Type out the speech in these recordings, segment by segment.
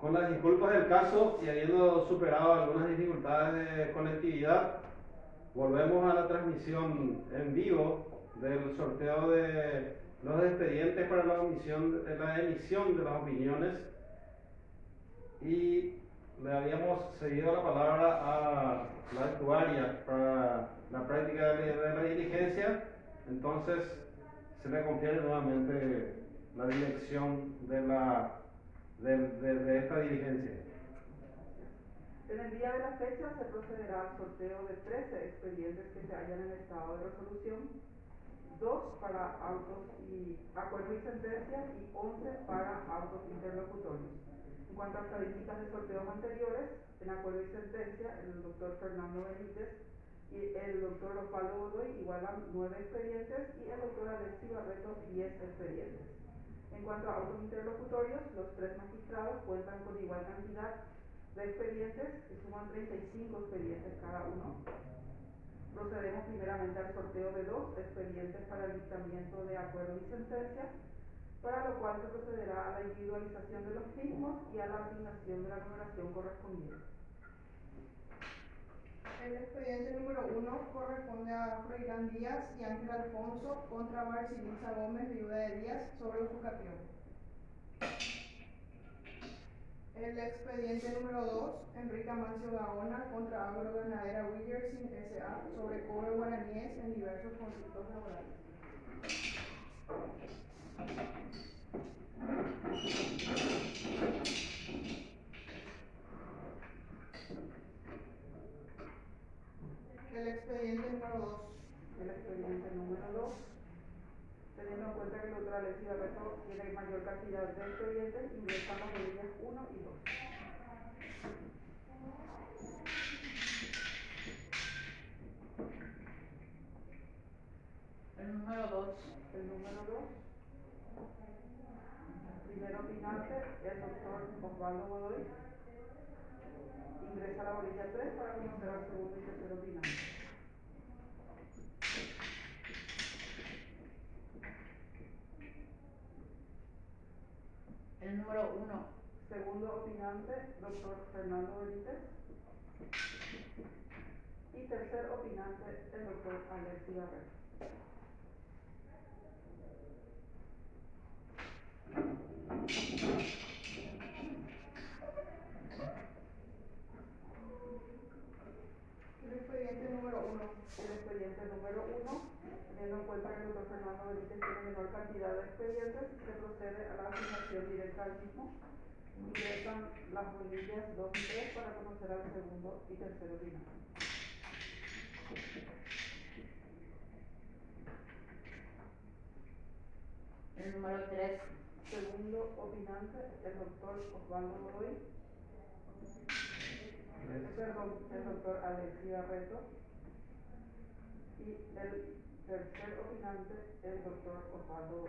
Con las disculpas del caso y habiendo superado algunas dificultades de conectividad, volvemos a la transmisión en vivo del sorteo de los expedientes para la, omisión, la emisión de las opiniones. Y le habíamos cedido la palabra a la actuaria para la práctica de la diligencia, entonces se le confiere nuevamente la dirección de, la, de, de, esta diligencia. En el día de la fecha se procederá al sorteo de 13 expedientes que se hallan en estado de resolución, 2 para autos y acuerdos y sentencias y 11 para autos interlocutorios. En cuanto a estadísticas de sorteos anteriores, en acuerdo y sentencia, el doctor Fernando Benítez y el doctor Osvaldo Godoy igualan nueve expedientes y el doctor Alexis Barreto diez expedientes. En cuanto a autos interlocutorios, los tres magistrados cuentan con igual cantidad de expedientes, que suman 35 expedientes cada uno. Procedemos primeramente al sorteo de dos expedientes para el dictamiento de acuerdo y sentencia para lo cual se procederá a la individualización de los mismos y a la asignación de la numeración correspondiente. El expediente número 1 corresponde a Froilán Díaz y Ángel Alfonso contra Marcelisa Gómez, viuda de Díaz, sobre usucapión. El expediente número 2, Enrique Amancio Gaona contra Agroganadera Willerson S.A. sobre cobro guaraníes en diversos conflictos laborales. El expediente número 2. El expediente número 2. Teniendo en cuenta que el otro Alexis Barreto tiene mayor cantidad de expedientes, ingresamos medidas 1 y 2. El número 2. El número 2. Primero opinante, el doctor Osvaldo Godoy. Ingresa a la bolilla 3 para conocer al segundo y tercer opinante. El número 1. Segundo opinante, doctor Fernando Benítez. Y tercer opinante, el doctor Alexis Barreto. El expediente número 1. El expediente número 1, teniendo en doctor Fernando Benítez tiene menor cantidad de expedientes, se procede a la asignación directa al mismo. Ingresan las bolillas 2 y 3 para conocer al segundo y tercer opinante. El número 3. Segundo opinante, el doctor Osvaldo Godoy. Perdón, el doctor Alexis Barreto. Y el tercer opinante, el doctor Osvaldo.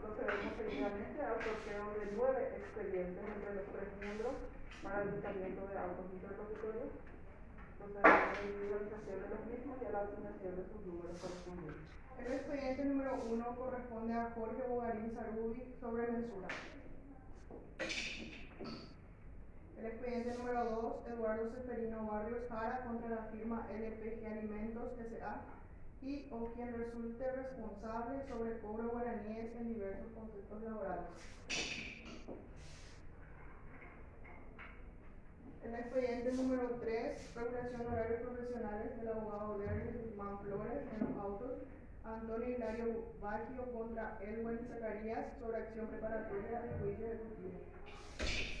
Procedemos seguidamente al sorteo de nueve expedientes entre los tres miembros para el dictamiento de autos interlocutorios proceder a la individualización de los mismos y a la asignación de sus números correspondientes. El expediente número 1 corresponde a Jorge Bogarín Sarubi sobre mensura. El expediente número 2, Eduardo Seferino Barrios Jara contra la firma LPG Alimentos S.A. y o quien resulte responsable sobre cobro guaraníes en diversos conflictos laborales. El expediente número 3, regulación de horarios profesionales del abogado Derry Guzmán Flores en los autos, Antonio Hilario Baggio contra Elwen Zacarías sobre acción preparatoria de juicio ejecutivo.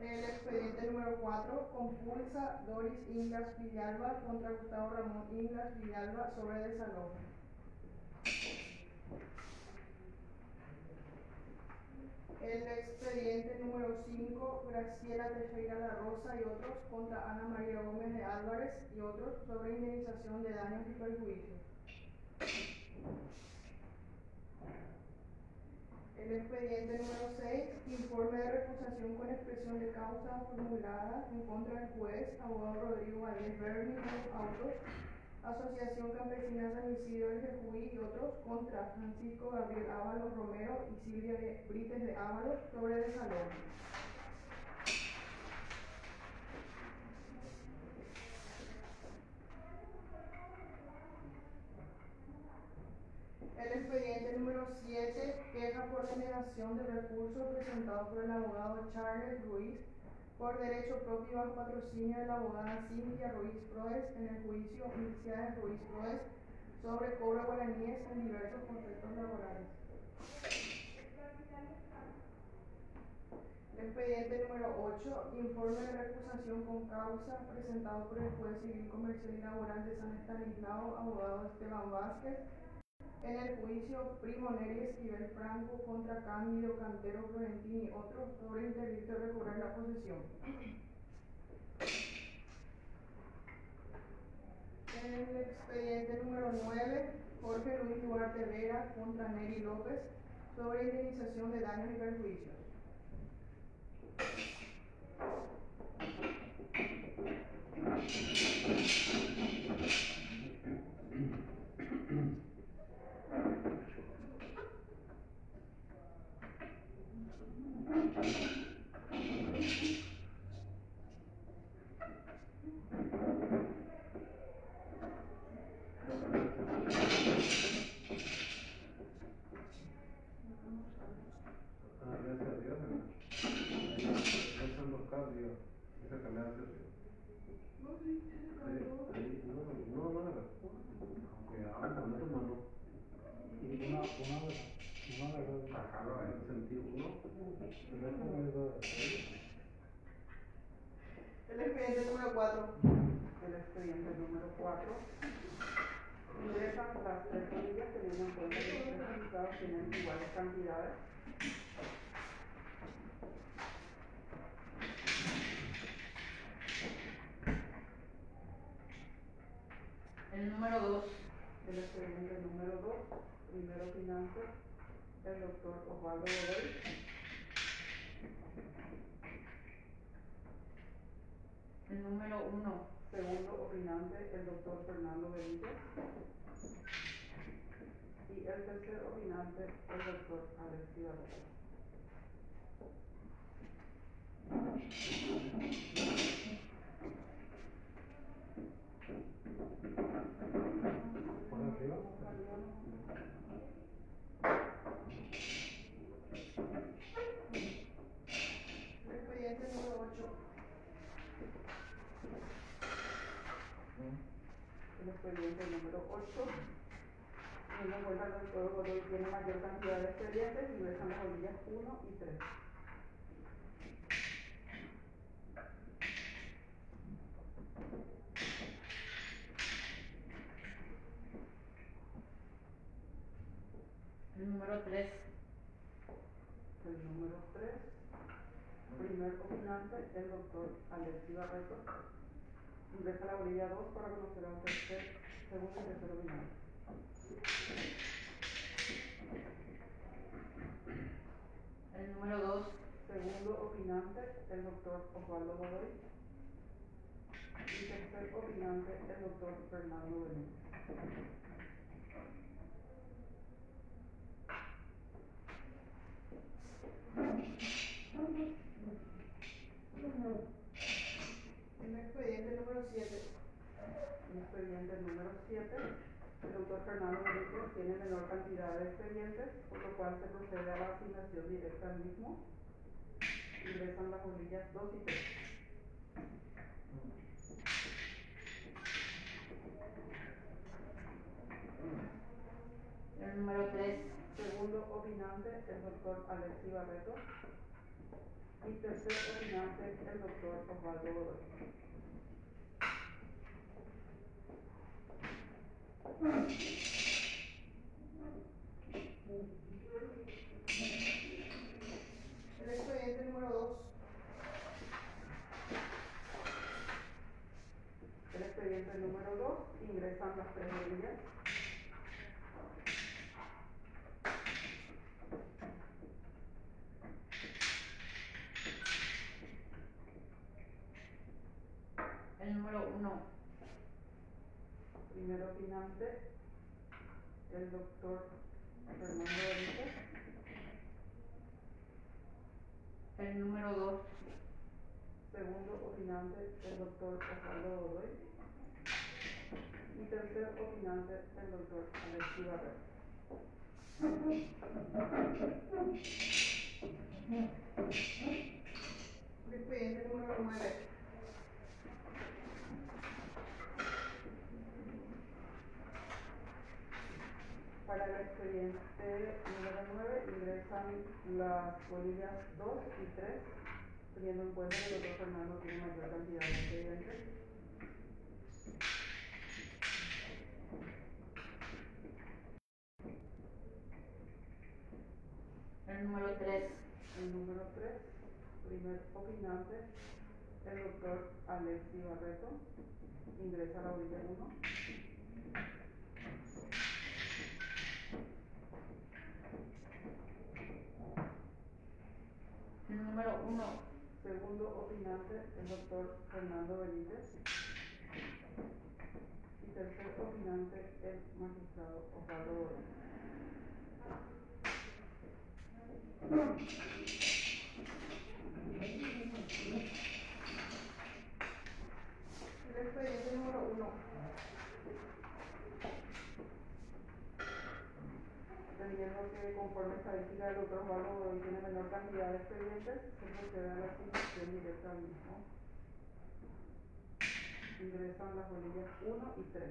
El expediente número 4, compulsa Doris Ingas Villalba contra Gustavo Ramón Ingas Villalba sobre desalojo. El expediente número 5, Graciela Teixeira La Rosa y otros contra Ana María Gómez de Álvarez y otros sobre indemnización de daños y perjuicios. El expediente número 6, informe de recusación con expresión de causa formulada en contra del juez, abogado Rodrigo Valdés Berni, autos, Asociación Campesina San Isidro del Jejuí y otros contra Francisco Gabriel Ábalos Romero y Silvia Brites de Ábalos sobre. El expediente número 7, queja por denegación de recurso presentado por el abogado Charles Ruiz por derecho propio y bajo patrocinio de la abogada Cintia Ruiz Proes en el juicio Universidad de Ruiz Proes sobre cobro guaraníes en diversos contextos laborales. Expediente número 8, informe de recusación con causa presentado por el juez civil comercial y laboral de San Estanislao, abogado Esteban Vázquez, en el juicio Primo Neri Esquivel Franco contra Cándido Cantero Florentini y otros sobre interdicto de recobrar la posesión. En el expediente número 9, Jorge Luis Duarte Vera contra Neri López sobre indemnización de daños y perjuicios. Ingresan las tres familias teniendo en cuenta que los tres imputados tienen iguales cantidades. El número 2. El expediente número 2, primero finanzas, el doctor Osvaldo Godoy. El número 1. Segundo opinante, el doctor Fernando Benítez. Y el tercer opinante, el doctor Alex Ibarra. por arriba. El expediente número 8. El expediente número 8. Teniendo en cuenta que el doctor Godoy tiene mayor cantidad de expedientes, ingresan las bolillas 1 y 3. El número 3. El número 3. Primer opinante, el doctor Alexis Barreto. Ingresa la bolilla 2 para conocer al tercer, segundo y tercer opinante. El número 2. Segundo opinante, el doctor Osvaldo Godoy. Y tercer opinante, el doctor Fernando Benítez. Expediente número 7. El expediente número 7, el doctor Fernando Benítez tiene menor cantidad de expedientes, por lo cual se procede a la asignación directa al mismo. Ingresan las bolillas 2 y 3. El número 3. Segundo opinante, el doctor Alexis Barreto. Y tercer opinante, el doctor Osvaldo Godoy. El expediente número 2. El expediente número 2, ingresan las tres bolillas. El número uno. Primer opinante, el doctor Fernando Benítez. El número dos. Segundo opinante, el doctor Osvaldo Godoy. Y tercer opinante, el doctor Alexis Barrera. Expediente número 9. Para el expediente número 9 ingresan las bolillas 2 y 3, teniendo en cuenta que el doctor Fernando tiene mayor cantidad de expedientes. El número tres. El número 3, primer opinante, el doctor Alexi Barreto, ingresa a la orilla 1. El número uno. Segundo opinante, el doctor Fernando Benítez. Y tercer opinante, el magistrado Osvaldo Godoy. El expediente número 1. Teniendo que conforme estadística del doctor Osvaldo Godoy tiene menor cantidad de expedientes, se procede a la asignación directa al mismo. Ingresan las bolillas 1 y 3.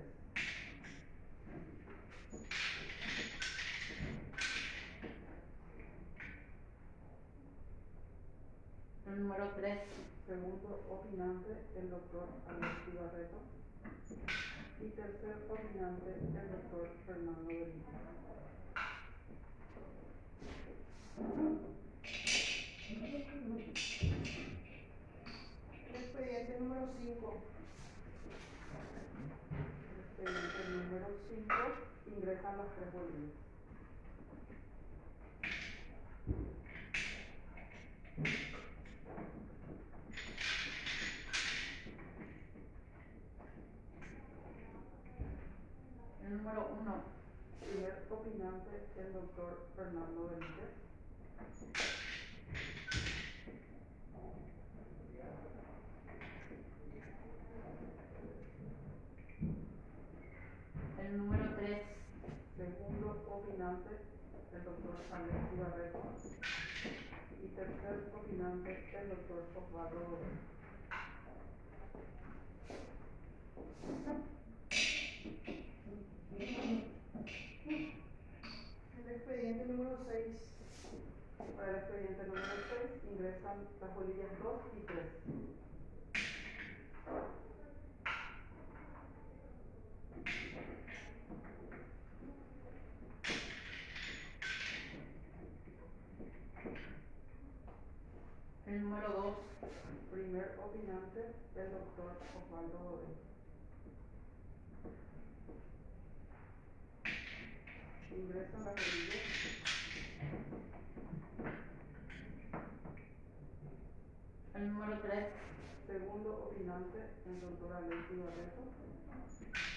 El número tres. Segundo opinante, el doctor Alexis Barreto. Y tercer opinante, el doctor Fernando Benítez. El expediente número 5. Expediente número 5, ingresan las tres bolillas. El número uno. Primer opinante, el doctor Fernando Benítez. El número tres. Segundo opinante, el doctor Alexis Barreto. Y tercer opinante, el doctor Osvaldo Godoy. El expediente número 6. Para el expediente número 6 ingresan las bolillas 2 y 3. El número dos. Primer opinante, el doctor Osvaldo Godoy. Ingresan las bolillas. El número tres. Segundo opinante, el doctor Alexis Barreto.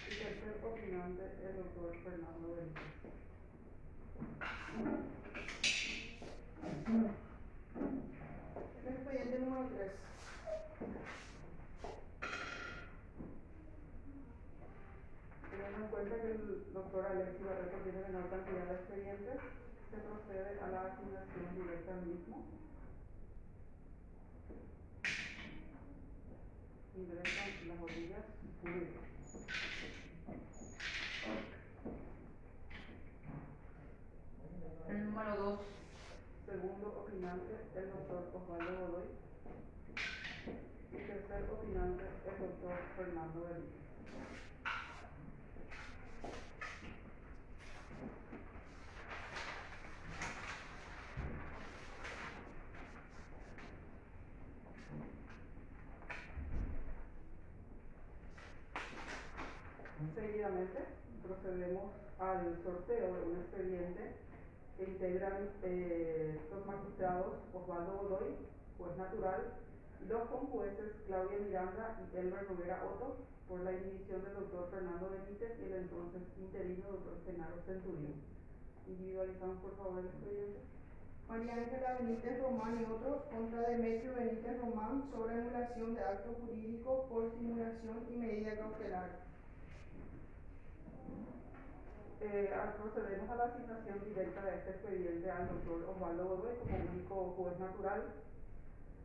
Y tercer opinante, el doctor Fernando Benítez. El expediente número 3. Teniendo en cuenta que el doctor Alexis Barreto tiene menor cantidad de expedientes, se procede a la asignación directa al mismo. Ingresan las y dos. El número dos. Segundo opinante, el doctor Osvaldo Godoy. Y tercer opinante, el doctor Fernando Benítez. Procedemos al sorteo de un expediente que integran eh, los magistrados Osvaldo Godoy, juez natural, y los conjueces Claudia Miranda y Elber Noguera Otto por la inhibición del doctor Fernando Benítez y el entonces interino doctor Genaro Centurión. Individualizamos por favor el expediente. María Ángela Benítez Román y otros contra Demetrio Benítez Román sobre emulación de acto jurídico por simulación y medida cautelar. Eh, procedemos a la asignación directa de este expediente al doctor Osvaldo Godoy como único juez natural.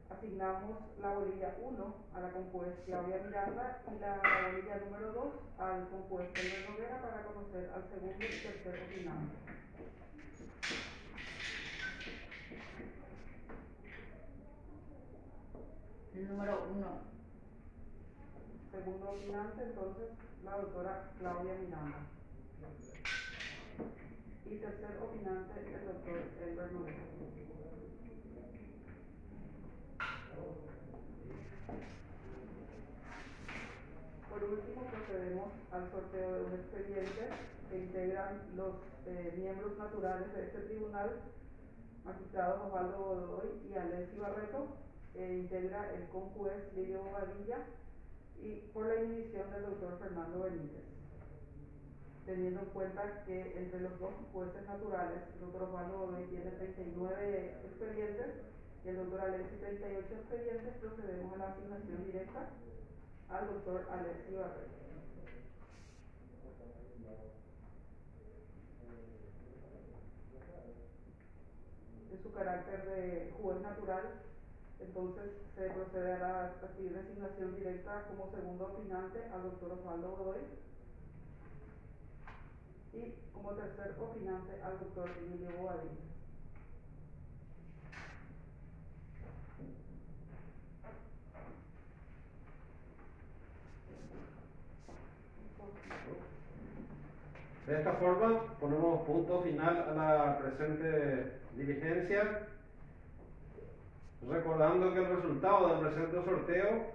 Asignamos la bolilla 1 a la conjuez Claudia Miranda y la bolilla número 2 al conjuez Pedro Noguera para conocer al segundo y tercer opinante. Número uno. Segundo opinante, entonces, la doctora Claudia Miranda. Y tercer opinante, el doctor Elber Noguera. Por último, procedemos al sorteo de un expediente que integran los eh, miembros naturales de este tribunal, magistrados Osvaldo Godoy y Alessi Barreto, e integra el conjuez Lidio Bobadilla y por la inhibición del doctor Fernando Benítez. Teniendo en cuenta que entre los dos jueces naturales, el doctor Osvaldo Godoy tiene 39 expedientes y el doctor Alessi 38 expedientes, procedemos a la asignación directa al doctor Alexi Barreto. En su carácter de juez natural, entonces se procede a seguir designación directa como segundo opinante al doctor Osvaldo Godoy y como tercer opinante al doctor Emilio Boadilla. De esta forma, ponemos punto final a la presente diligencia, recordando que el resultado del presente sorteo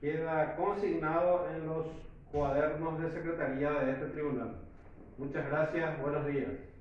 queda consignado en los cuadernos de secretaría de este tribunal. Muchas gracias, buenos días.